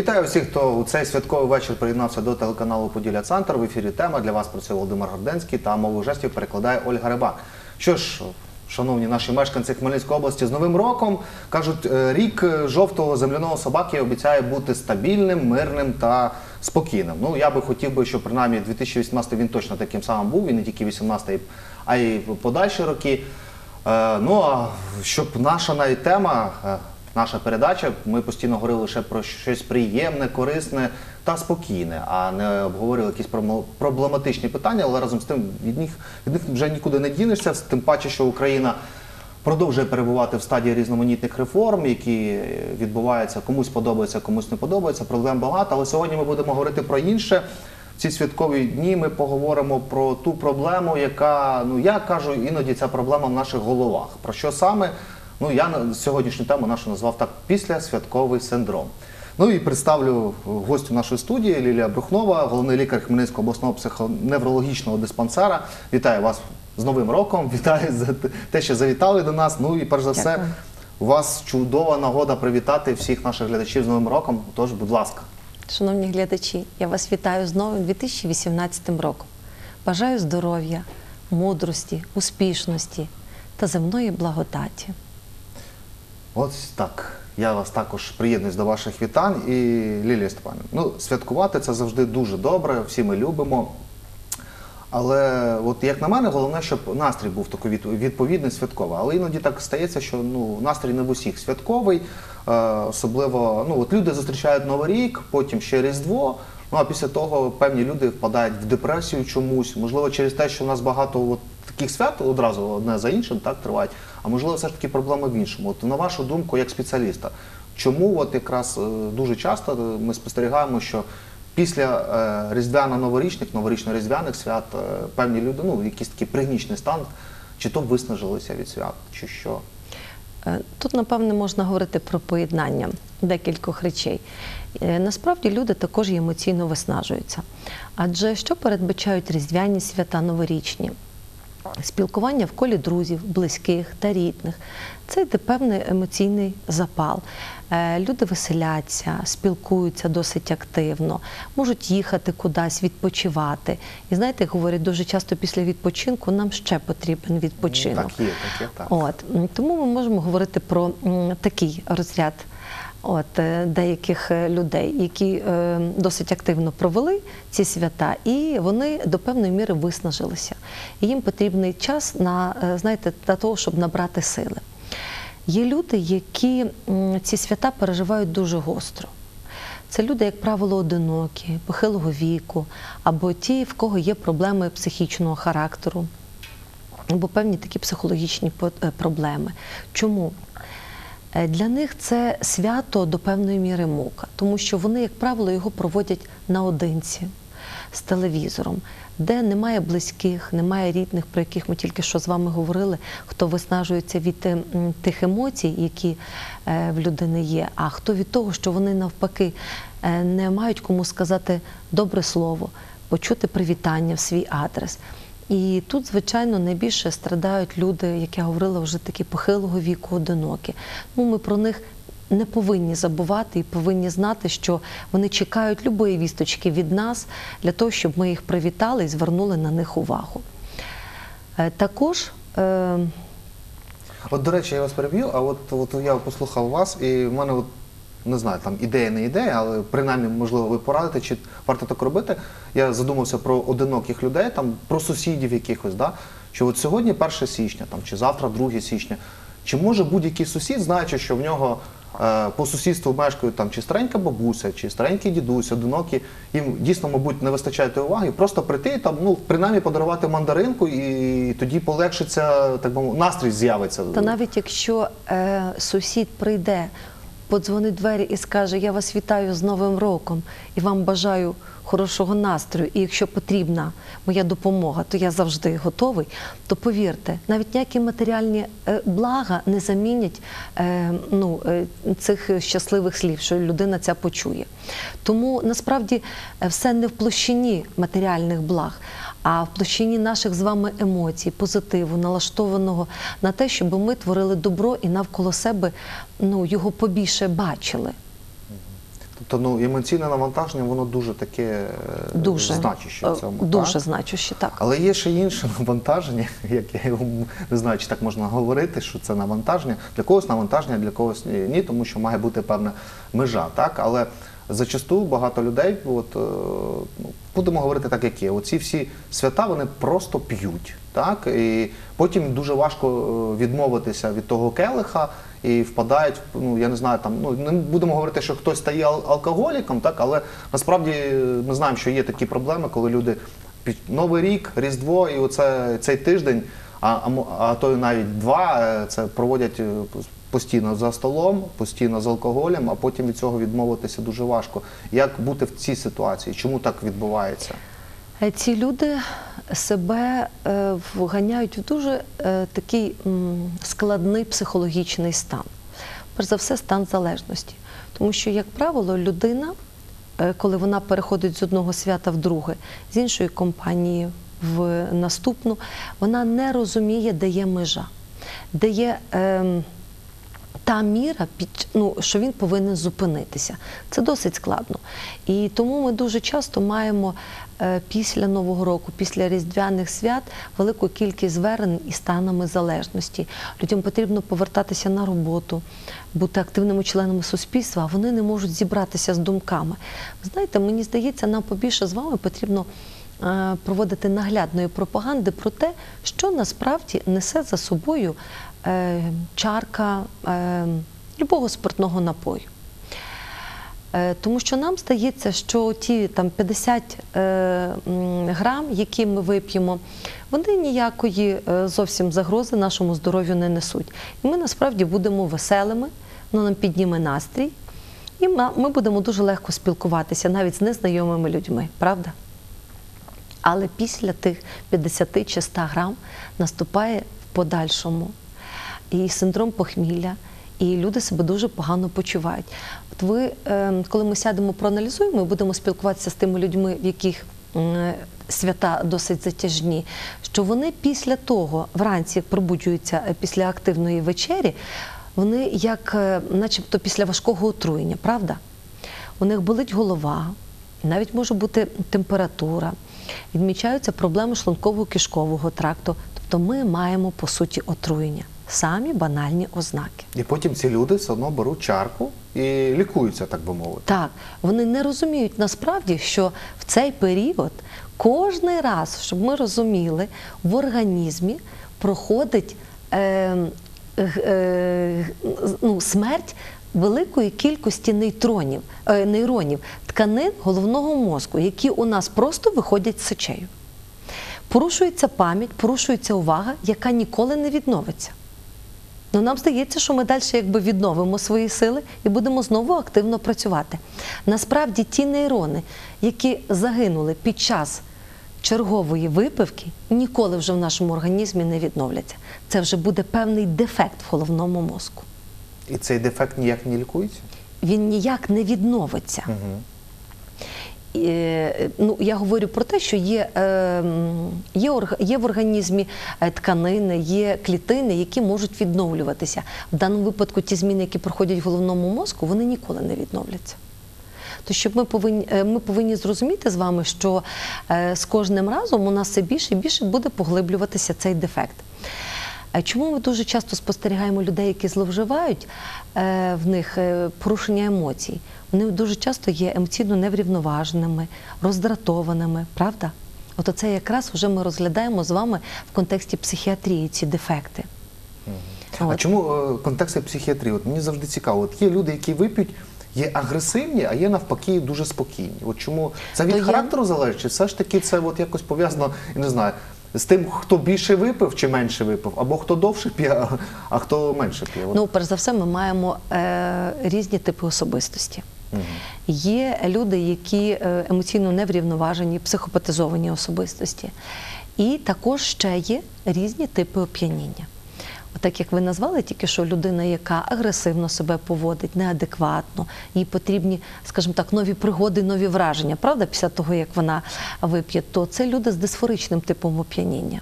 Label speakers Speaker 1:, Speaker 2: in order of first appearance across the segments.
Speaker 1: Вітаю всіх, хто у цей святковий вечір приєднався до телеканалу Поділля Центр. В ефірі тема для вас працює Володимир Горденський та мову жестів перекладає Ольга Рибак. Що ж, шановні наші мешканці Хмельницької області, з Новим роком кажуть, е, рік жовтого земляного собаки обіцяє бути стабільним, мирним та спокійним. Ну я би хотів би, щоб принаймні 2018 він точно таким самим був, і не тільки 18, а й подальші роки. Е, Ну а щоб наша навіть тема, е, наша передача, ми постійно говорили лише про щось приємне, корисне та спокійне, а не обговорили якісь проблематичні питання, але разом з тим від них, від них вже нікуди не дінешся, тим паче, що Україна. Продовжує перебувати в стадії різноманітних реформ, які відбуваються, комусь подобається, комусь не подобається. Проблем багато. Але сьогодні ми будемо говорити про інше. В ці святкові дні ми поговоримо про ту проблему, яка, ну я кажу, іноді ця проблема в наших головах. Про що саме? Ну я сьогоднішню тему нашу назвав так післясвятковий синдром. Ну і представлю гостю нашої студії Лілія Брухнова, головний лікар Хмельницького обласного психоневрологічного диспансера. Вітаю вас з Новим роком! Вітаю за те, що завітали до нас. Ну і перш за все, у вас чудова нагода привітати всіх наших глядачів з Новим роком. Тож, будь ласка.
Speaker 2: Шановні глядачі, я вас вітаю з новим 2018 роком. Бажаю здоров'я, мудрості, успішності та земної благодаті.
Speaker 1: Ось так. Я вас також приєднуюсь до ваших вітань. І Лілія Степанівна, ну, святкувати це завжди дуже добре, всі ми любимо. Але от як на мене, головне, щоб настрій був такий відповідний, святковий. Але іноді так стається, що ну, настрій не в усіх святковий. Е, особливо ну, от люди зустрічають Новий рік, потім ще Різдво. Ну а після того певні люди впадають в депресію чомусь. Можливо, через те, що в нас багато от таких свят одразу одне за іншим так тривають. А можливо, все ж таки проблеми в іншому. От на вашу думку, як спеціаліста, чому от якраз е, дуже часто е, ми спостерігаємо, що після е, різдвяно-новорічних, новорічно-різдвяних свят певні люди, ну якийсь такий пригнічний стан, чи то виснажилися від свят, чи що.
Speaker 2: Тут, напевне, можна говорити про поєднання декількох речей. Насправді люди також емоційно виснажуються. Адже що передбачають різдвяні свята новорічні? Спілкування в колі друзів, близьких та рідних. Це йде певний емоційний запал. Е, Люди веселяться, спілкуються досить активно, можуть їхати кудись, відпочивати. І знаєте, говорять, дуже часто після відпочинку нам ще потрібен відпочинок.
Speaker 1: Так є, так є, так.
Speaker 2: От тому ми можемо говорити про такий розряд. От е, деяких е, людей, які е, досить активно провели ці свята, і вони до певної міри виснажилися. Їм потрібний час на знаєте, для того, щоб набрати сили. Є люди, які ці свята переживають дуже гостро. Це люди, як правило, одинокі, похилого віку, або ті, в кого є проблеми психічного характеру, або певні такі психологічні проблеми. Чому? Е, Для них це свято до певної міри мука, тому що вони, як правило, його проводять наодинці з телевізором, де немає близьких, немає рідних, про яких ми тільки що з вами говорили, хто виснажується від е, тих емоцій, які е, в людини є, а хто від того, що вони навпаки е, не мають кому сказати добре слово, почути привітання в свій адрес. І тут, звичайно, найбільше страдають люди, як я говорила, вже такі похилого віку, одинокі. Ну, ми про них не повинні забувати і повинні знати, що вони чекають любої вісточки від нас для того, щоб ми їх привітали і звернули на них увагу. Е, Також е,
Speaker 1: От, до речі, я вас переб'ю, а от, от я послухав вас, і в мене от, не знаю, там ідея не ідея, але принаймні, можливо, ви порадите, чи варто так робити. Я задумався про одиноких людей, там, про сусідів якихось, да? що от сьогодні 1 січня, там, чи завтра 2 січня. Чи може будь-який сусід, знаючи, що в нього е, по сусідству мешкають там чи старенька бабуся, чи старенький дідусь, одинокі, їм дійсно, мабуть, не вистачає тої уваги, просто прийти і там, ну, принаймні подарувати мандаринку, і тоді полегшиться, так би мовити, настрій з'явиться.
Speaker 2: Та навіть якщо е, сусід прийде, подзвонить двері і скаже: Я вас вітаю з Новим роком і вам бажаю хорошого настрою, і якщо потрібна моя допомога, то я завжди готовий. То повірте, навіть ніякі матеріальні е, блага не замінять е, ну, е, цих щасливих слів, що людина ця почує. Тому насправді все не в площині матеріальних благ, а в площині наших з вами емоцій, позитиву, налаштованого на те, щоб ми творили добро і навколо себе ну, його побільше бачили.
Speaker 1: Тобто ну, емоційне навантаження, воно дуже таке е,
Speaker 2: Дуже
Speaker 1: значуще в
Speaker 2: е,
Speaker 1: цьому.
Speaker 2: дуже
Speaker 1: так?
Speaker 2: значуще, так.
Speaker 1: Але є ще інше навантаження, як я не знаю, чи так можна говорити, що це навантаження. Для когось навантаження, для когось ні, тому що має бути певна межа. Так? Але зачасту багато людей, от, е, ну, будемо говорити так, як є. Оці всі свята вони просто п'ють. Так? І потім дуже важко е, відмовитися від того келиха. І впадають, ну я не знаю, там ну не будемо говорити, що хтось стає ал- алкоголіком, так але насправді е, ми знаємо, що є такі проблеми, коли люди під Новий рік, Різдво, і оце цей тиждень, а, а, а то навіть два, це проводять постійно за столом, постійно з алкоголем, а потім від цього відмовитися дуже важко. Як бути в цій ситуації? Чому так відбувається?
Speaker 2: Е, Ці люди себе е, вганяють в дуже е, такий складний психологічний стан. Перш за все, стан залежності. Тому що, як правило, людина, е, коли вона переходить з одного свята в друге, з іншої компанії в наступну, вона не розуміє, де є межа, де є. ем, та міра, під, ну, що він повинен зупинитися. Це досить складно. І тому ми дуже часто маємо е, після Нового року, після Різдвяних свят велику кількість звернень із станами залежності. Людям потрібно повертатися на роботу, бути активними членами суспільства, а вони не можуть зібратися з думками. Знаєте, мені здається, нам побільше з вами потрібно е, проводити наглядної пропаганди про те, що насправді несе за собою чарка е, любого спиртного напою. Е, Тому що нам здається, що ті там 50 е, грам, які ми вип'ємо, вони ніякої е, зовсім загрози нашому здоров'ю не несуть. І ми насправді будемо веселими, воно нам підніме настрій, і ми будемо дуже легко спілкуватися навіть з незнайомими людьми, правда? Але після тих 50 чи 100 грам наступає в подальшому і синдром похмілля, і люди себе дуже погано почувають. От ви, е, коли ми сядемо, проаналізуємо і будемо спілкуватися з тими людьми, в яких свята досить затяжні, що вони після того, вранці, пробуджуються е, після активної вечері, вони як е, начебто після важкого отруєння, правда? У них болить голова, навіть може бути температура, відмічаються проблеми шлунково-кишкового тракту. Тобто ми маємо по суті отруєння, самі банальні ознаки.
Speaker 1: І потім ці люди все одно беруть чарку і лікуються, так би мовити.
Speaker 2: Так, вони не розуміють насправді, що в цей період кожний раз, щоб ми розуміли, в організмі проходить е, е, ну, смерть великої кількості нейтронів, е, нейронів, тканин головного мозку, які у нас просто виходять з сечею. Порушується пам'ять, порушується увага, яка ніколи не відновиться. Ну, нам здається, що ми далі якби відновимо свої сили і будемо знову активно працювати. Насправді ті нейрони, які загинули під час чергової випивки, ніколи вже в нашому організмі не відновляться. Це вже буде певний дефект в головному мозку.
Speaker 1: І цей дефект ніяк не лікується.
Speaker 2: Він ніяк не відновиться.
Speaker 1: Угу.
Speaker 2: Ну, я говорю про те, що є, е, є, є в організмі е, тканини, є клітини, які можуть відновлюватися. В даному випадку ті зміни, які проходять в головному мозку, вони ніколи не відновляться. То щоб ми повинні, е, ми повинні зрозуміти з вами, що е, з кожним разом у нас все більше і більше буде поглиблюватися цей дефект. Чому ми дуже часто спостерігаємо людей, які зловживають е, в них е, порушення емоцій? Вони дуже часто є емоційно неврівноваженими, роздратованими, правда? От це якраз вже ми розглядаємо з вами в контексті психіатрії ці дефекти.
Speaker 1: А
Speaker 2: От.
Speaker 1: чому е, контексти психіатрії? От мені завжди цікаво. От є люди, які вип'ють, є агресивні, а є навпаки дуже спокійні. От чому це від
Speaker 2: То є-
Speaker 1: характеру залежить? Чи все ж таки це от якось пов'язано, я не знаю, з тим, хто більше випив чи менше випив, або хто довше п'є, а- хто менше п'є?
Speaker 2: Ну, перш за все, ми маємо е, різні типи особистості. Є люди, які е, емоційно неврівноважені, психопатизовані особистості. І також ще є різні типи оп'яніння. Отак як ви назвали, тільки що людина, яка агресивно себе поводить, неадекватно, їй потрібні, скажімо так, нові пригоди, нові враження, правда, після того, як вона вип'є, то це люди з дисфоричним типом оп'яніння.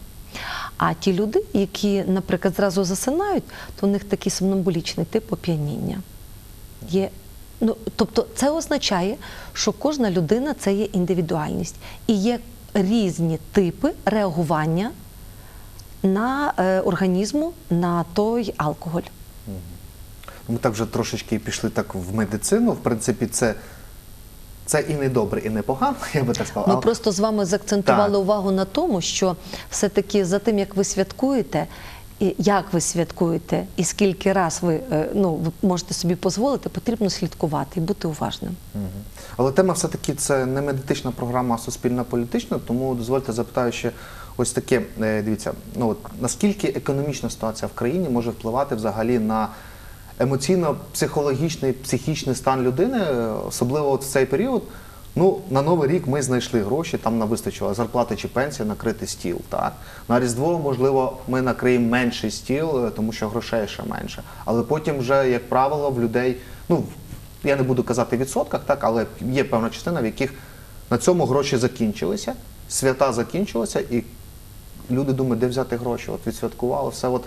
Speaker 2: А ті люди, які, наприклад, зразу засинають, то у них такий сомнамбулічний тип оп'яніння. Є Ну, тобто, це означає, що кожна людина це є індивідуальність і є різні типи реагування на е, організму на той алкоголь.
Speaker 1: Ми так вже трошечки пішли так в медицину. В принципі, це, це і не добре, і не погано, я би так сказав.
Speaker 2: Ми просто з вами заакцентували
Speaker 1: Так.
Speaker 2: увагу на тому, що все-таки за тим, як ви святкуєте, і як ви святкуєте, і скільки раз ви, е, ну, ви можете собі дозволити, потрібно слідкувати і бути уважним.
Speaker 1: Мгм. Але тема все-таки це не медична програма, а суспільна політична, тому дозвольте запитаю ще ось таке. е, Дивіться, ну от наскільки економічна ситуація в країні може впливати взагалі на емоційно-психологічний, психічний стан людини, особливо от в цей період. Ну, на новий рік ми знайшли гроші, там нам вистачило зарплати чи пенсії накрити стіл. Так? На Різдво, можливо, ми накриємо менший стіл, е, тому що грошей ще менше. Але потім вже, як правило, в людей, ну, я не буду казати в відсотках, так, але є певна частина, в яких на цьому гроші закінчилися, свята закінчилися, і люди думають, де взяти гроші. От відсвяткували, все. От.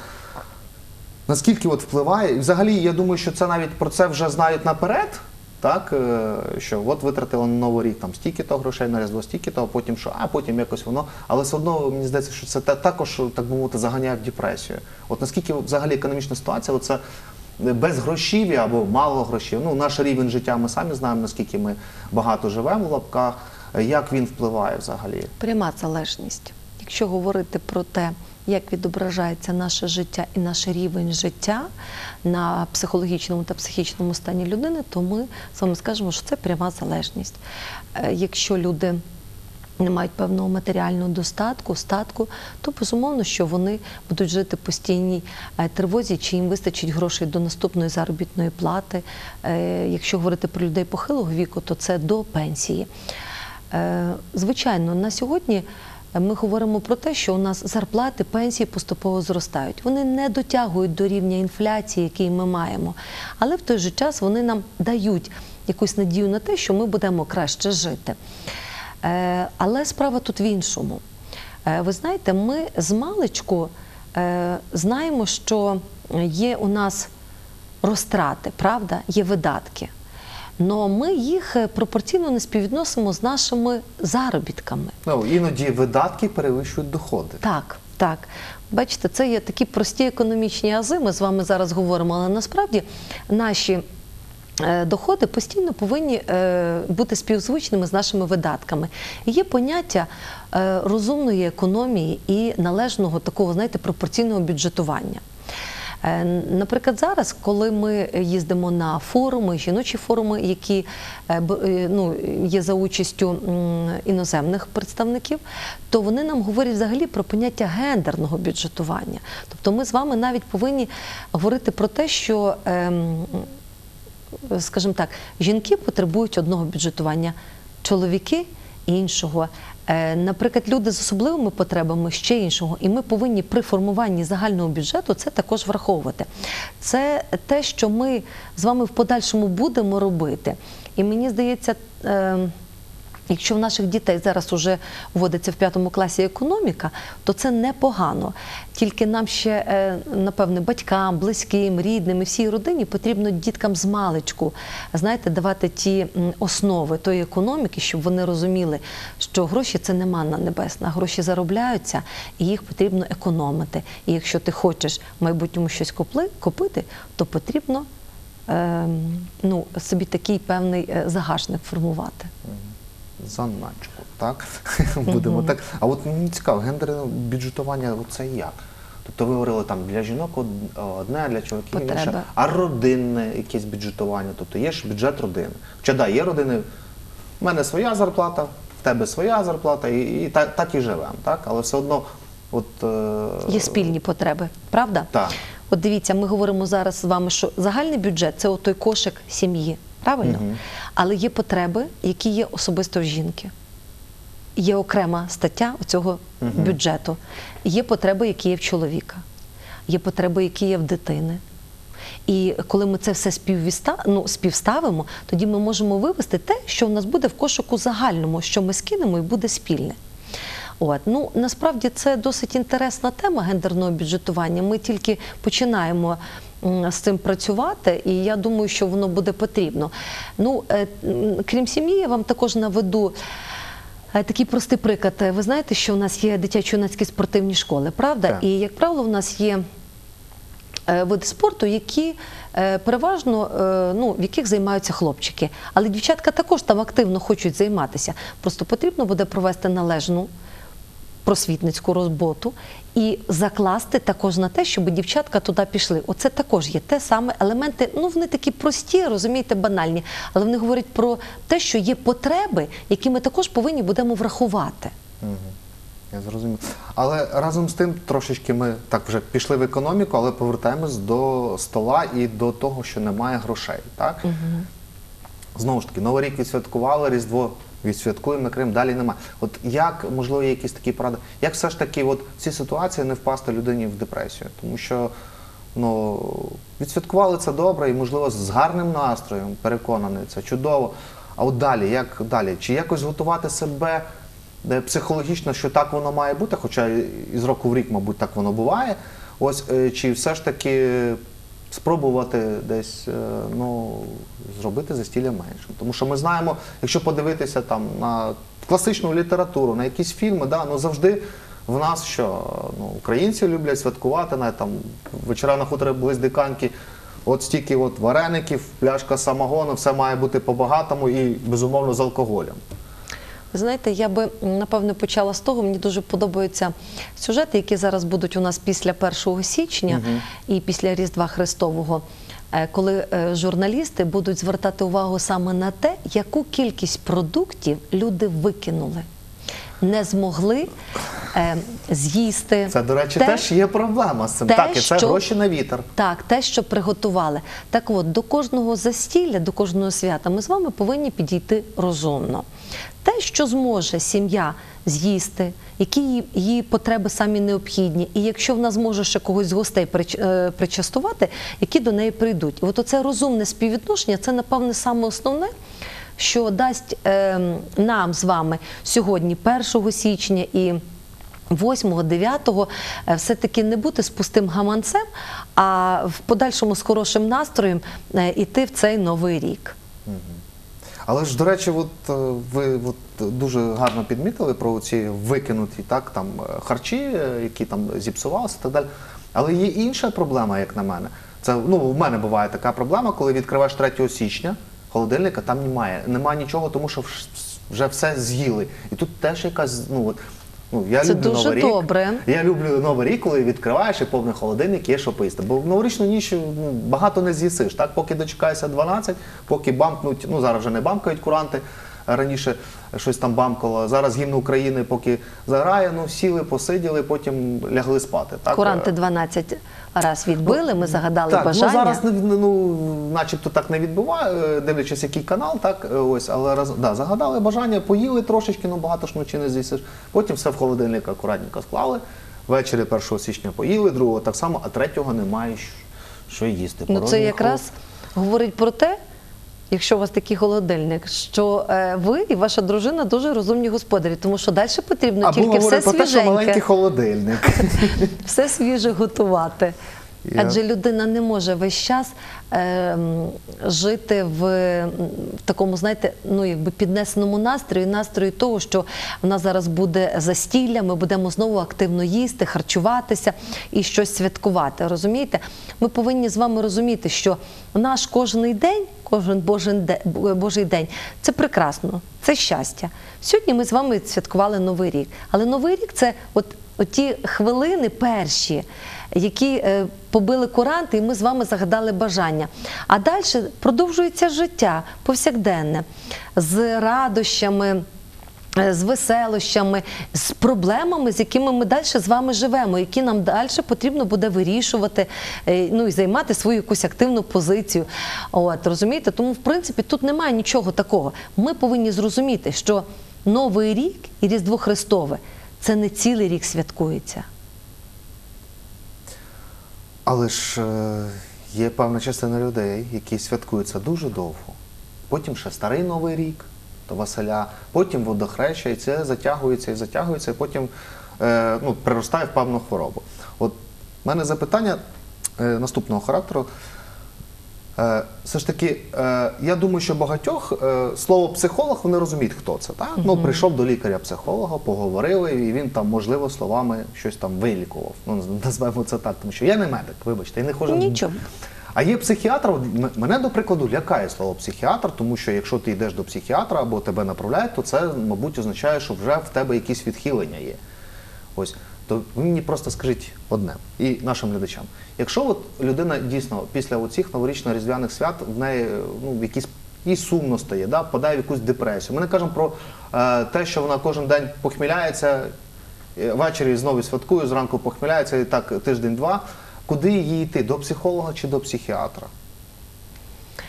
Speaker 1: Наскільки от впливає? І взагалі, я думаю, що це навіть про це вже знають наперед. Так, е, що от витратили на новий рік там стільки-то грошей на різдво, стільки-то, а потім що, а потім якось воно. Але все одно мені здається, що це також, так би мовити, заганяє в депресію. От наскільки взагалі економічна ситуація, оце без грошів або мало грошей. Ну, наш рівень життя ми самі знаємо, наскільки ми багато живемо в лапках, як він впливає взагалі.
Speaker 2: Пряма залежність. Якщо говорити про те, як відображається наше життя і наш рівень життя на психологічному та психічному стані людини, то ми з вами скажемо, що це пряма залежність. Е, Якщо люди не мають певного матеріального достатку, статку, то безумовно, що вони будуть жити постійній е, тривозі, чи їм вистачить грошей до наступної заробітної плати. Е, Якщо говорити про людей похилого віку, то це до пенсії. Звичайно, на сьогодні ми говоримо про те, що у нас зарплати, пенсії поступово зростають. Вони не дотягують до рівня інфляції, який ми маємо, але в той же час вони нам дають якусь надію на те, що ми будемо краще жити. Е, Але справа тут в іншому. Е, Ви знаєте, ми з маличку е, знаємо, що є у нас розтрати, правда, є видатки. Но ми їх е, пропорційно не співвідносимо з нашими заробітками.
Speaker 1: Ну, іноді видатки перевищують доходи.
Speaker 2: Так, так. Бачите, це є такі прості економічні ази. Ми з вами зараз говоримо, але насправді наші. е, Доходи постійно повинні е, бути співзвучними з нашими видатками. Є поняття розумної економії і належного такого, знаєте, пропорційного бюджетування. Е, Наприклад, зараз, коли ми їздимо на форуми, жіночі форуми, які е, е, ну, є за участю іноземних представників, то вони нам говорять взагалі про поняття гендерного бюджетування. Тобто ми з вами навіть повинні говорити про те, що. ем, скажімо так, жінки потребують одного бюджетування, чоловіки іншого. Е, Наприклад, люди з особливими потребами ще іншого, і ми повинні при формуванні загального бюджету це також враховувати. Це те, що ми з вами в подальшому будемо робити. І мені здається. Якщо в наших дітей зараз вже вводиться в п'ятому класі економіка, то це непогано. Тільки нам ще, е, напевне, батькам, близьким, рідним і всій родині потрібно діткам з маличку, знаєте, давати ті основи тої економіки, щоб вони розуміли, що гроші це не манна небесна, гроші заробляються і їх потрібно економити. І якщо ти хочеш в майбутньому щось купити, то потрібно ем, ну, собі такий певний е, загашник формувати.
Speaker 1: Заначку, так? Будемо так. А от мені цікаво, гендерне бюджетування це як? Тобто ви говорили там для жінок од- одне, для чоловіків інше, а родинне якесь бюджетування. Тобто є ж бюджет родини. Хоча да, є родини, в мене своя зарплата, в тебе своя зарплата, і, і так, так і живемо, так? Але все одно, от е,
Speaker 2: Є спільні потреби, правда?
Speaker 1: Так.
Speaker 2: От дивіться, ми говоримо зараз з вами, що загальний бюджет це той кошик сім'ї, правильно?
Speaker 1: Мгм.
Speaker 2: Але є потреби, які є особисто в жінки. Є окрема стаття цього
Speaker 1: Мгм.
Speaker 2: бюджету. Є потреби, які є в чоловіка, є потреби, які є в дитини. І коли ми це все ну, співставимо, тоді ми можемо вивести те, що в нас буде в кошику загальному, що ми скинемо і буде спільне. От ну насправді це досить інтересна тема гендерного бюджетування. Ми тільки починаємо з цим працювати, і я думаю, що воно буде потрібно. Ну, е, крім сім'ї, я вам також наведу. е, Такий простий приклад. Е, Ви знаєте, що у нас є дитячо-юнацькі спортивні школи, правда?
Speaker 1: Так.
Speaker 2: І, як правило, у нас є види спорту, які переважно ну, в яких займаються хлопчики. Але дівчатка також там активно хочуть займатися. Просто потрібно буде провести належну просвітницьку роботу і закласти також на те, щоб дівчатка туди пішли. Оце також є те саме елементи. Ну вони такі прості, розумієте, банальні, але вони говорять про те, що є потреби, які ми також повинні будемо врахувати.
Speaker 1: Я зрозумів. Але разом з тим трошечки ми так вже пішли в економіку, але повертаємось до стола і до того, що немає грошей. Так? Знову ж таки, Новий рік відсвяткували, Різдво відсвяткуємо, Крим, далі немає. От як, можливо, є якісь такі поради, як все ж таки от в цій ситуації не впасти людині в депресію? Тому що ну, відсвяткували це добре і, можливо, з гарним настроєм, переконаний, це чудово. А от далі, як далі? Чи якось готувати себе е, психологічно, що так воно має бути, хоча і з року в рік, мабуть, так воно буває. Ось е, чи все ж таки спробувати десь е, ну, зробити застілля меншим. Тому що ми знаємо, якщо подивитися там на класичну літературу, на якісь фільми, да, ну завжди в нас що ну, українці люблять святкувати, навіть там вечора на хуторі близь диканьки. От стільки от вареників, пляшка самогону, все має бути по-багатому і безумовно з алкоголем.
Speaker 2: Ви знаєте, я би напевно почала з того. Мені дуже подобаються сюжети, які зараз будуть у нас після 1 січня і після Різдва Христового. е, Коли е, журналісти будуть звертати увагу саме на те, яку кількість продуктів люди викинули, не змогли е, з'їсти.
Speaker 1: Це, до речі,
Speaker 2: те,
Speaker 1: теж є проблема з цим.
Speaker 2: те,
Speaker 1: так, і це
Speaker 2: що-
Speaker 1: гроші на вітер.
Speaker 2: Так, те, що приготували. Так от, до кожного застілля, до кожного свята ми з вами повинні підійти розумно. Те, що зможе сім'я з'їсти, які її, потреби самі необхідні, і якщо вона зможе ще когось з гостей е, причастувати, які до неї прийдуть. От оце розумне співвідношення це, напевне, саме основне. Що дасть е, нам з вами сьогодні, 1 січня і 8-9 е, все-таки не бути з пустим гаманцем, а в подальшому з хорошим настроєм іти в цей новий рік.
Speaker 1: Але ж, до речі, от е, ви от дуже гарно підмітили про ці викинуті так, там, е, харчі, е, які там зіпсувалися і так далі. Але є інша проблема, як на мене. Це ну, у мене буває така проблема, коли відкриваєш 3 січня, холодильника там немає. Немає нічого, тому що вже все з'їли. І тут теж якась, ну от. Ну, я
Speaker 2: Це
Speaker 1: люблю
Speaker 2: дуже
Speaker 1: Новий рік. Я люблю Новий рік, коли відкриваєш і повний холодильник є що поїсти. Бо в новорічну ніч ну, багато не з'їсиш. Так? Поки дочекаєшся 12, поки бамкнуть, ну зараз вже не бамкають куранти. Раніше щось там бамкало. Зараз гімн України, поки заграє, ну сіли, посиділи, потім лягли спати. Так?
Speaker 2: Куранти 12 раз відбили, ми загадали
Speaker 1: так,
Speaker 2: бажання.
Speaker 1: Ну, зараз ну, начебто так не відбуває, дивлячись, який канал, так е, ось, але раз, да, загадали бажання, поїли трошечки, ну багато ж ночі не з'їсиш. Потім все в холодильник акуратненько склали. Ввечері 1 січня поїли, 2 так само, а 3 немає що- що їсти.
Speaker 2: Ну, це якраз говорить про те, якщо у вас такий холодильник, що е, ви і ваша дружина дуже розумні господарі, тому що далі потрібно
Speaker 1: Або
Speaker 2: тільки все
Speaker 1: говорить про те, що маленький холодильник.
Speaker 2: все свіже готувати. Адже людина не може весь час е, жити в, в такому, знаєте, ну якби піднесеному настрої, настрої того, що в нас зараз буде застілля, ми будемо знову активно їсти, харчуватися і щось святкувати. Розумієте? Ми повинні з вами розуміти, що наш кожний день, кожен божий день це прекрасно, це щастя. Сьогодні ми з вами святкували Новий рік, але Новий рік це от, от ті хвилини перші які е, побили куранти, і ми з вами загадали бажання. А далі продовжується життя повсякденне з радощами. е, З веселощами, з проблемами, з якими ми далі з вами живемо, які нам далі потрібно буде вирішувати, е, ну і займати свою якусь активну позицію. От розумієте, тому в принципі тут немає нічого такого. Ми повинні зрозуміти, що Новий рік і Різдво Христове це не цілий рік святкується.
Speaker 1: Але ж е, є певна частина людей, які святкуються дуже довго. Потім ще старий Новий рік до Василя, потім водохреща, і це затягується і затягується, і потім е, ну, приростає в певну хворобу. От в мене запитання, е, наступного характеру. Е, Все ж таки, е, я думаю, що багатьох е, слово психолог вони розуміють, хто це. Так? Ну, прийшов до лікаря-психолога, поговорили, і він там, можливо, словами щось там вилікував. Ну, назвемо це так, тому що я не медик, вибачте, я не хожу.
Speaker 2: Нічого.
Speaker 1: А є психіатр, мене, до прикладу, лякає слово психіатр, тому що якщо ти йдеш до психіатра або тебе направляють, то це, мабуть, означає, що вже в тебе якісь відхилення є. Ось. То ви мені просто скажіть одне і нашим глядачам. Якщо от людина дійсно після оцих новорічно-різдвяних свят в неї ну, якісь їй сумно стає, да, впадає в якусь депресію. Ми не кажемо про е, те, що вона кожен день похміляється, е, ввечері знову святкує, зранку похміляється і так тиждень-два. Куди їй йти? До психолога чи до психіатра?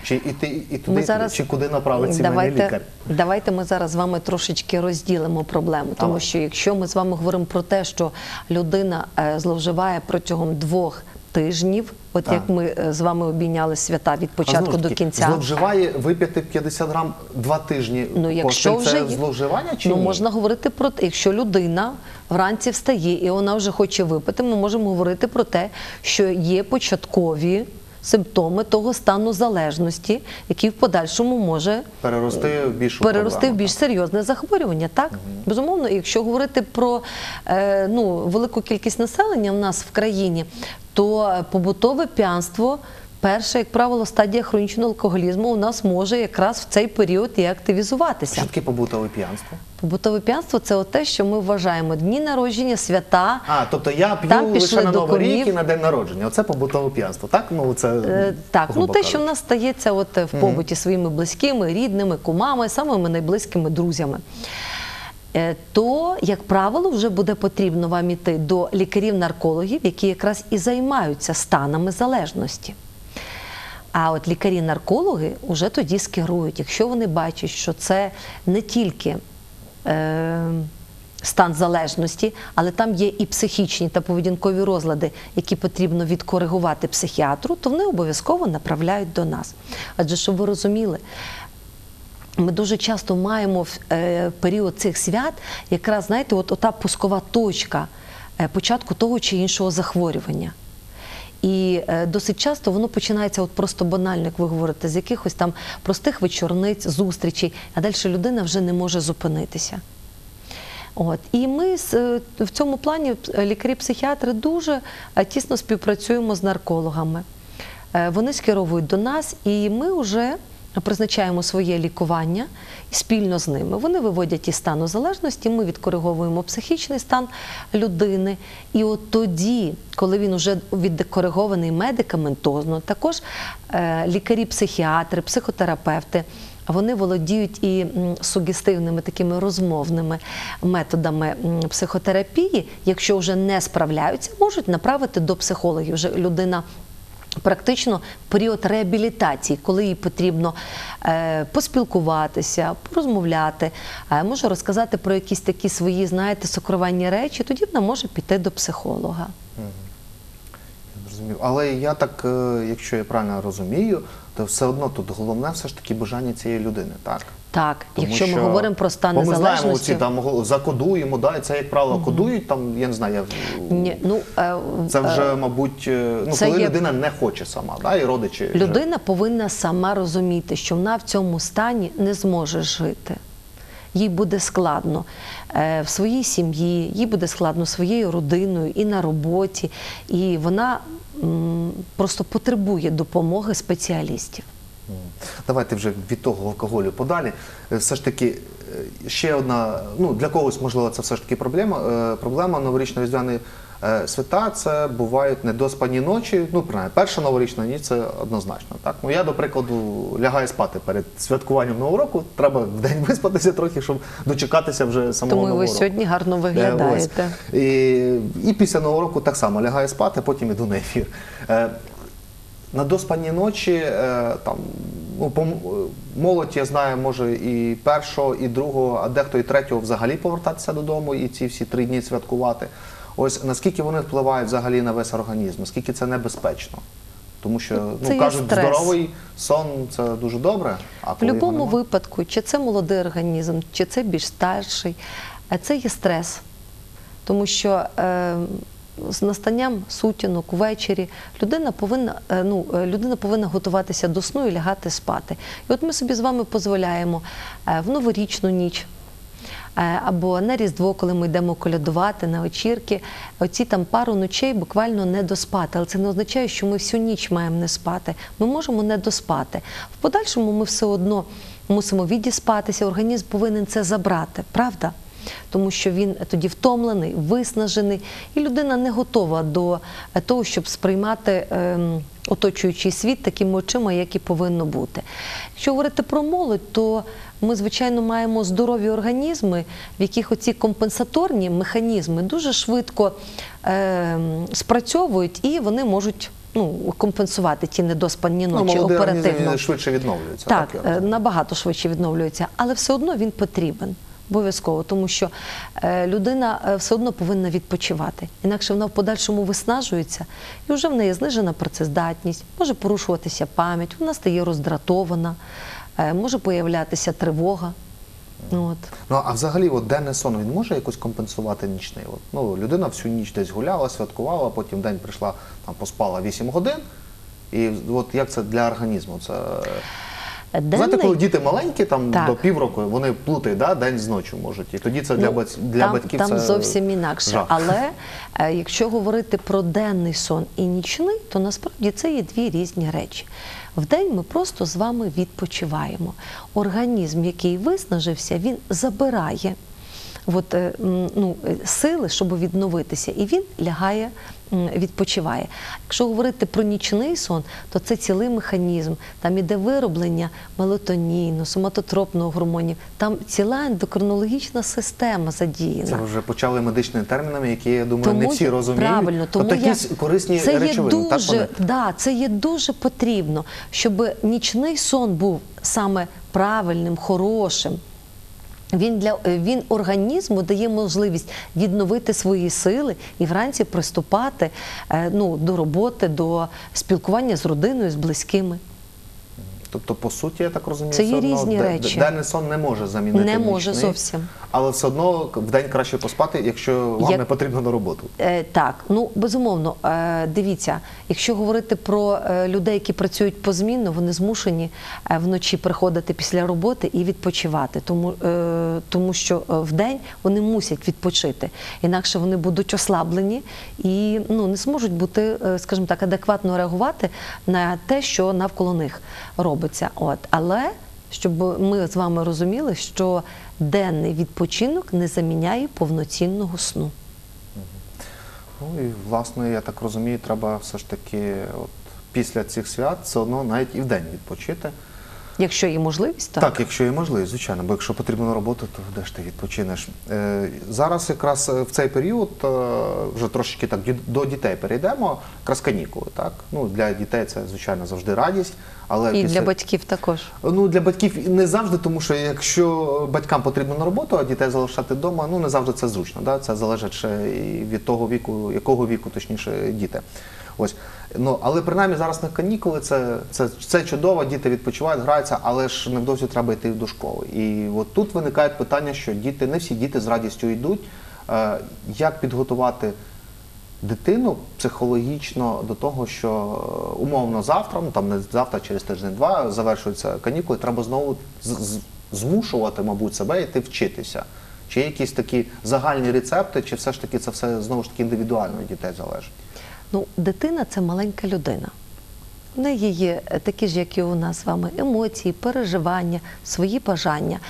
Speaker 1: Чи іти і туди,
Speaker 2: Ми зараз
Speaker 1: чи куди направиться мене
Speaker 2: давайте,
Speaker 1: лікар?
Speaker 2: давайте ми зараз з вами трошечки розділимо проблему. Тому
Speaker 1: Давай.
Speaker 2: що якщо ми з вами говоримо про те, що людина е, зловживає протягом двох тижнів, от
Speaker 1: Так.
Speaker 2: як ми е, з вами обійняли свята від початку до кінця.
Speaker 1: Зловживає випити 50 грам два тижні.
Speaker 2: Ну, якщо
Speaker 1: поспіль. це зловживання чи
Speaker 2: ну,
Speaker 1: ні?
Speaker 2: можна говорити про те, якщо людина вранці встає і вона вже хоче випити, ми можемо говорити про те, що є початкові симптоми того стану залежності, який в подальшому може
Speaker 1: перерости в більш
Speaker 2: перерости в більш серйозне захворювання. Так безумовно, якщо говорити про е, ну, велику кількість населення в нас в країні, то побутове п'янство. Перша, як правило, стадія хронічного алкоголізму у нас може якраз в цей період і активізуватися.
Speaker 1: Що таке побутове п'янство?
Speaker 2: Побутове п'янство це те, що ми вважаємо дні народження, свята.
Speaker 1: А, тобто я п'ю
Speaker 2: пішли
Speaker 1: лише на
Speaker 2: до
Speaker 1: Новий рік і на день народження. Оце побутове п'янство, так? Ну, це,
Speaker 2: Е, Так, ну те, що в нас стається от е, в побуті своїми близькими, рідними, кумами, самими найблизькими друзями. Е, То, як правило, вже буде потрібно вам іти до лікарів-наркологів, які якраз і займаються станами залежності. А от лікарі-наркологи вже тоді скерують, якщо вони бачать, що це не тільки е, стан залежності, але там є і психічні та поведінкові розлади, які потрібно відкоригувати психіатру, то вони обов'язково направляють до нас. Адже щоб ви розуміли, ми дуже часто маємо в е, період цих свят, якраз знаєте, от ота пускова точка е, початку того чи іншого захворювання. І е, досить часто воно починається от просто банально, як ви говорите, з якихось там простих вечорниць, зустрічей, а далі людина вже не може зупинитися. От і ми е, в цьому плані е, лікарі-психіатри дуже тісно співпрацюємо з наркологами. Вони скеровують до нас, і ми вже призначаємо своє лікування спільно з ними. Вони виводять із стану залежності, ми відкориговуємо психічний стан людини. І от тоді, коли він вже відкоригований медикаментозно, також е, лікарі-психіатри, психотерапевти. Вони володіють і сугестивними такими розмовними методами психотерапії. Якщо вже не справляються, можуть направити до психологів. Вже людина практично період реабілітації, коли їй потрібно е, поспілкуватися, порозмовляти, е, може розказати про якісь такі свої, знаєте, сокровенні речі, тоді вона може піти до психолога.
Speaker 1: Зрозумів. Але я так, е, якщо я правильно розумію, то все одно тут головне все ж таки бажання цієї людини, так?
Speaker 2: Так,
Speaker 1: Тому
Speaker 2: якщо ми говоримо про стан
Speaker 1: бо ми знаємо,
Speaker 2: незалежності.
Speaker 1: оці там го- закодуємо, да, і це, як правило, кодують, там, я не знаю, я,
Speaker 2: Ні, ну, е,
Speaker 1: це вже,
Speaker 2: е,
Speaker 1: мабуть, е, ну,
Speaker 2: це
Speaker 1: коли
Speaker 2: є-
Speaker 1: людина не хоче сама, да, і родичі. вже-
Speaker 2: Людина повинна сама розуміти, що вона в цьому стані не зможе жити. Їй буде складно е, в своїй сім'ї, їй буде складно своєю родиною і на роботі, і вона м, просто потребує допомоги спеціалістів.
Speaker 1: Давайте вже від того алкоголю подалі. Е, Все ж таки, е, ще одна, ну для когось, можливо, це все ж таки проблема. Е, Проблема новорічно-різдвяної е, свята це бувають недоспані ночі. Ну, принаймні, перша новорічна ніч це однозначно. Так? Ну, я, до прикладу, лягаю спати перед святкуванням Нового року. Треба в день виспатися трохи, щоб дочекатися вже самого
Speaker 2: Тому
Speaker 1: нового
Speaker 2: ви
Speaker 1: року.
Speaker 2: сьогодні гарно виглядаєте.
Speaker 1: ось. І, і після Нового року так само лягаю спати, потім іду на ефір. Е, на доспані ночі е, там ну, по молодь, я знаю, може і першого, і другого, а дехто і третього взагалі повертатися додому і ці всі три дні святкувати. Ось наскільки вони впливають взагалі на весь організм, наскільки це небезпечно. Тому що
Speaker 2: Це
Speaker 1: ну кажуть,
Speaker 2: стрес.
Speaker 1: здоровий сон це дуже добре. А
Speaker 2: В будь-якому випадку, чи це молодий організм, чи це більш старший, е, це є стрес. Тому що е, з настанням сутінок ввечері людина повинна, е, ну, е, людина повинна готуватися до сну і лягати спати. І от ми собі з вами дозволяємо е, в новорічну ніч. Або на Різдво, коли ми йдемо колядувати на вечірки, оці там пару ночей буквально не доспати. Але це не означає, що ми всю ніч маємо не спати. Ми можемо не доспати. В подальшому ми все одно мусимо відіспатися. Організм повинен це забрати, правда? Тому що він тоді втомлений, виснажений, і людина не готова до того, щоб сприймати ем, оточуючий світ такими очима, як і повинно бути. Якщо говорити про молодь, то ми, звичайно, маємо здорові організми, в яких оці компенсаторні механізми дуже швидко ем, спрацьовують і вони можуть ну, компенсувати ті недоспані
Speaker 1: Ну,
Speaker 2: ночі
Speaker 1: організм
Speaker 2: оперативно.
Speaker 1: швидше відновлюється.
Speaker 2: Так,
Speaker 1: я
Speaker 2: е, набагато швидше відновлюється, але все одно він потрібен. Обов'язково, тому що е, людина е, все одно повинна відпочивати. Інакше вона в подальшому виснажується, і вже в неї знижена працездатність, може порушуватися пам'ять, вона стає роздратована, е, може появлятися тривога. От.
Speaker 1: Ну а взагалі, от денний сон він може якось компенсувати нічний? От, ну, людина всю ніч десь гуляла, святкувала, потім день прийшла, там поспала 8 годин. І от як це для організму? Це знаєте, коли діти маленькі, там
Speaker 2: Так.
Speaker 1: до півроку, вони плутають да, день з ночі можуть. І тоді це для,
Speaker 2: Ну,
Speaker 1: баць... для
Speaker 2: там,
Speaker 1: батьків
Speaker 2: там
Speaker 1: це
Speaker 2: зовсім інакше.
Speaker 1: жах.
Speaker 2: Але е, якщо говорити про денний сон і нічний, то насправді це є дві різні речі. Вдень ми просто з вами відпочиваємо. Організм, який виснажився, він забирає от, е, ну, е, сили, щоб відновитися, і він лягає, відпочиває. Якщо говорити про нічний сон, то це цілий механізм. Там іде вироблення мелатоніну, соматотропного гормонів, там ціла ендокринологічна система задіяна.
Speaker 1: Це вже почали медичними термінами, які я думаю, не всі розуміють.
Speaker 2: Правильно, тому
Speaker 1: От
Speaker 2: я,
Speaker 1: такі корисні
Speaker 2: це
Speaker 1: речовини.
Speaker 2: Є дуже,
Speaker 1: вони?
Speaker 2: да, це є дуже потрібно, щоб нічний сон був саме правильним, хорошим. Він для він організму дає можливість відновити свої сили і вранці приступати е, ну, до роботи, до спілкування з родиною, з близькими.
Speaker 1: Тобто, по суті, я так розумію,
Speaker 2: Це є
Speaker 1: одно
Speaker 2: різні
Speaker 1: де-
Speaker 2: речі.
Speaker 1: денний сон не може замінити
Speaker 2: Не може
Speaker 1: нічний,
Speaker 2: зовсім.
Speaker 1: Але все одно в день краще поспати, якщо вам
Speaker 2: Як-
Speaker 1: не потрібно на роботу.
Speaker 2: Е, так, ну безумовно, е, дивіться, якщо говорити про е, людей, які працюють позмінно, вони змушені е, вночі приходити після роботи і відпочивати, тому, е, тому що е, вдень вони мусять відпочити. Інакше вони будуть ослаблені і ну, не зможуть бути, е, скажімо так, адекватно реагувати на те, що навколо них робиться. От. Але щоб ми з вами розуміли, що денний відпочинок не заміняє повноцінного сну.
Speaker 1: Ну і власне, я так розумію, треба все ж таки, от після цих свят, все одно навіть і в день відпочити.
Speaker 2: Якщо є можливість, так.
Speaker 1: Так, якщо є можливість, звичайно, бо якщо потрібно на роботу, то де ж ти відпочинеш. Е, зараз якраз е, в цей період е, вже трошечки так до дітей перейдемо, якраз канікули. Так? Ну, для дітей це, звичайно, завжди радість. Але
Speaker 2: І
Speaker 1: після...
Speaker 2: для батьків також.
Speaker 1: Ну, для батьків не завжди, тому що якщо батькам потрібно на роботу, а дітей залишати вдома, ну не завжди це зручно. Да? Це залежить ще і від того віку, якого віку, точніше, діти. Ось. Ну, але принаймні зараз на канікули це, це, це чудово, діти відпочивають, граються, але ж невдовзі треба йти до школи. І от тут виникає питання, що діти, не всі діти з радістю йдуть. Е, як підготувати дитину психологічно до того, що е, умовно завтра, ну там не завтра, через тиждень-два завершуються канікули, треба знову змушувати, мабуть, себе йти вчитися. Чи є якісь такі загальні рецепти, чи все ж таки це все знову ж таки індивідуально від дітей залежить?
Speaker 2: Ну, дитина це маленька людина. В неї є е, такі ж, як і у нас з вами, емоції, переживання, свої бажання.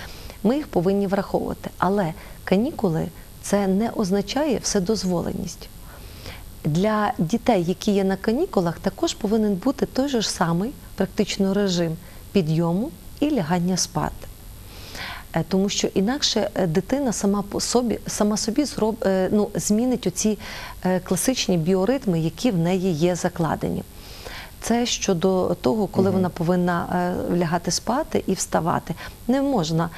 Speaker 2: Ми їх повинні враховувати. Але канікули це не означає вседозволеність. Для дітей, які є на канікулах, також повинен бути той же ж самий практично режим підйому і лягання спати. Е, Тому що інакше е, дитина сама по собі, сама собі зроб, е, ну, змінить оці класичні біоритми, які в неї є закладені. Це щодо того, коли вона повинна лягати спати і вставати. Не можна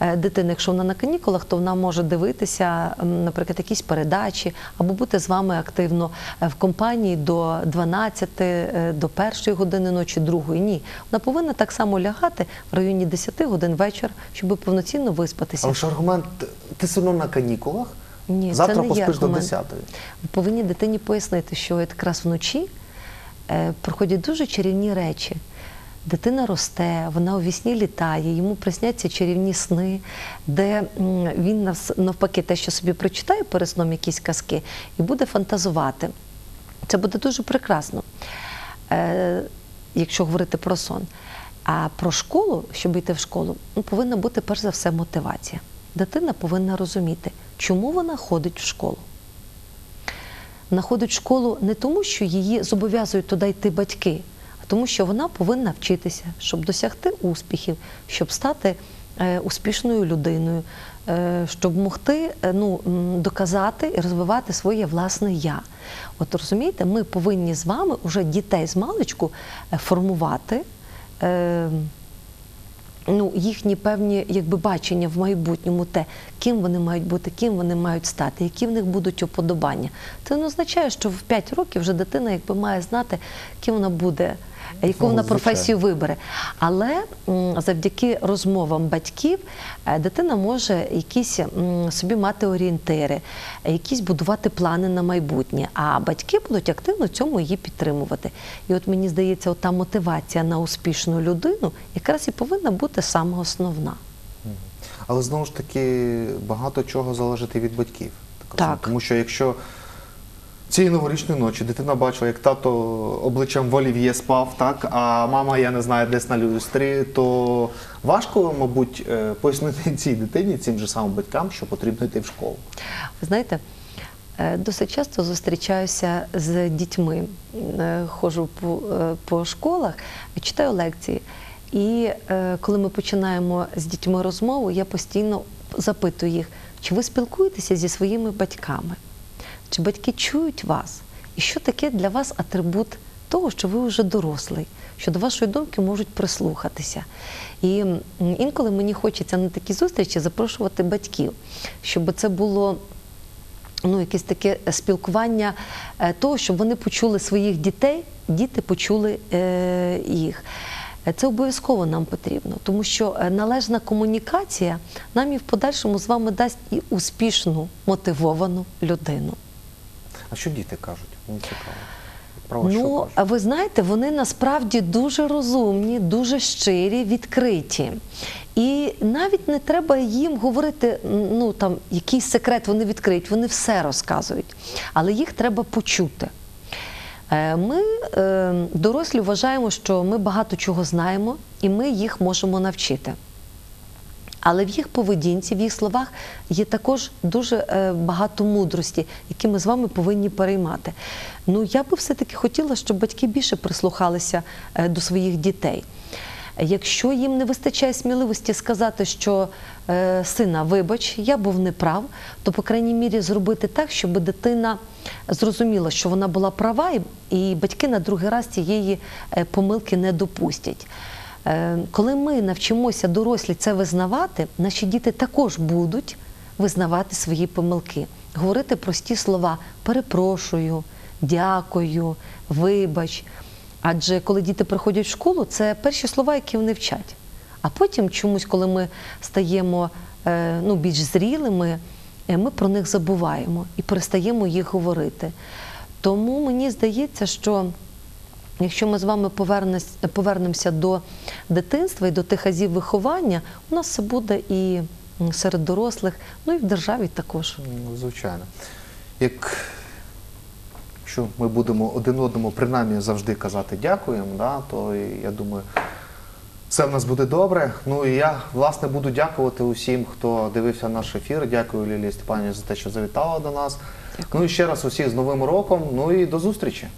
Speaker 2: е, дитина, якщо вона на канікулах, то вона може дивитися, наприклад, якісь передачі або бути з вами активно е, в компанії до 12, е, до першої години ночі, другої. Ні, вона повинна так само лягати в районі 10 годин вечора, щоб повноцінно виспатися.
Speaker 1: Але ж аргумент, ти все одно на канікулах,
Speaker 2: Ні,
Speaker 1: Завтра
Speaker 2: це не
Speaker 1: поспиш до 10-ї.
Speaker 2: Ви повинні дитині пояснити, що якраз вночі проходять дуже чарівні речі. Дитина росте, вона у вісні літає, йому присняться чарівні сни, де він навпаки те, що собі прочитає перед сном якісь казки, і буде фантазувати. Це буде дуже прекрасно, е, якщо говорити про сон. А про школу, щоб йти в школу, ну, повинна бути перш за все мотивація. Дитина повинна розуміти, чому вона ходить в школу. Вона ходить в школу не тому, що її зобов'язують туди йти батьки, тому, що вона повинна вчитися, щоб досягти успіхів, щоб стати е, успішною людиною, е, щоб могти е, ну, доказати і розвивати своє власне я. От розумієте, ми повинні з вами уже дітей з маличку формувати. Ну, їхні певні якби, бачення в майбутньому, те, ким вони мають бути, ким вони мають стати, які в них будуть уподобання. Це не означає, що в 5 років вже дитина якби, має знати, ким вона буде, яку вона професію вибере. Але завдяки розмовам батьків е, дитина може якісь собі мати орієнтири, якісь будувати плани на майбутнє. А батьки будуть активно цьому її підтримувати. І от мені здається, от та мотивація на успішну людину якраз і повинна бути саме основна.
Speaker 1: Але знову ж таки багато чого залежить і від батьків. Так. Тому що якщо цієї новорічної ночі дитина бачила, як тато обличчям в олів'є спав, так, а мама, я не знаю, десь на люстрі, то важко, мабуть, е, пояснити цій дитині, цим же самим батькам, що потрібно йти в школу.
Speaker 2: Ви знаєте, е, досить часто зустрічаюся з дітьми, е, ходжу по, по школах, читаю лекції. І коли ми починаємо з дітьми розмову, я постійно запитую їх, чи ви спілкуєтеся зі своїми батьками? Чи батьки чують вас? І що таке для вас атрибут того, що ви вже дорослий, що до вашої думки можуть прислухатися? І інколи мені хочеться на такі зустрічі запрошувати батьків, щоб це було ну, якесь таке спілкування е, того, щоб вони почули своїх дітей, діти почули е, їх. Е, Це обов'язково нам потрібно, тому що е, належна комунікація нам і в подальшому з вами дасть і успішну, мотивовану людину.
Speaker 1: А що діти кажуть? Мені цікаво.
Speaker 2: Ну, ви знаєте, вони насправді дуже розумні, дуже щирі, відкриті. І навіть не треба їм говорити, ну там якийсь секрет вони відкриють, вони все розказують, але їх треба почути. Е, Ми, е, дорослі, вважаємо, що ми багато чого знаємо, і ми їх можемо навчити. Але в їх поведінці, в їх словах є також дуже е, багато мудрості, які ми з вами повинні переймати. Ну, я би все-таки хотіла, щоб батьки більше прислухалися е, до своїх дітей. Якщо їм не вистачає сміливості сказати, що е, сина, вибач, я був неправ, то по крайній мірі зробити так, щоб дитина зрозуміла, що вона була права, і, батьки на другий раз цієї помилки не допустять. Е, Коли ми навчимося дорослі це визнавати, наші діти також будуть визнавати свої помилки, говорити прості слова перепрошую, дякую, вибач. Адже коли діти приходять в школу, це перші слова, які вони вчать. А потім чомусь, коли ми стаємо е, ну, більш зрілими, е, ми про них забуваємо і перестаємо їх говорити. Тому мені здається, що Якщо ми з вами повернемося до дитинства і до тих азів виховання, у нас все буде і серед дорослих, ну і в державі також.
Speaker 1: Ну, звичайно. Як якщо ми будемо один одному принаймні завжди казати дякуємо, да, то я думаю, все в нас буде добре. Ну і я власне буду дякувати усім, хто дивився наш ефір. Дякую Лілії Степанівні за те, що завітала до нас. Ну і ще раз усіх з Новим роком. Ну і до зустрічі.